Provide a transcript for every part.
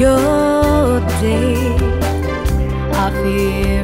your day. I feel.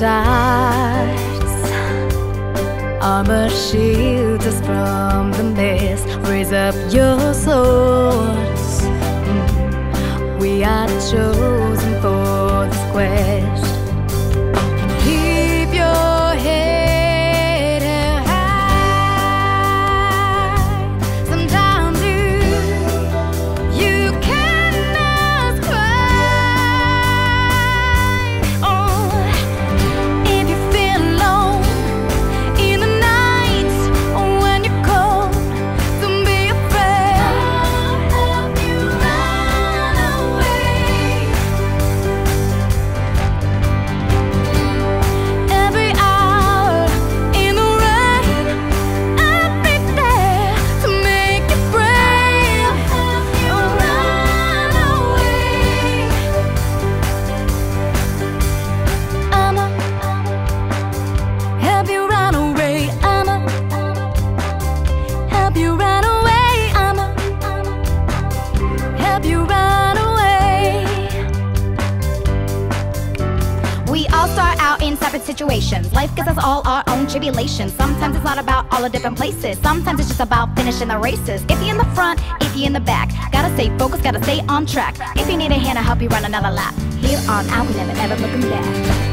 stars Armor shields us from the mist. Raise up your soul help you run away. We all start out in separate situations. Life gives us all our own tribulations. Sometimes it's not about all the different places. Sometimes it's just about finishing the races. If you're in the front, if you're in the back, gotta stay focused, gotta stay on track. If you need a hand to help you run another lap, here on out, we never ever looking back.